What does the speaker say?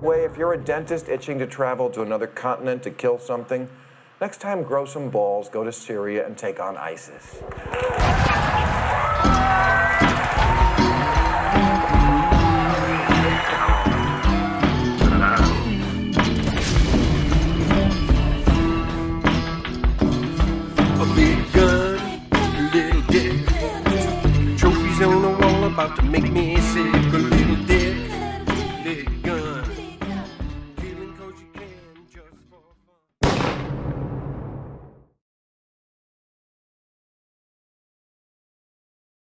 Way, if you're a dentist itching to travel to another continent to kill something, next time grow some balls, go to Syria, and take on ISIS. About to make me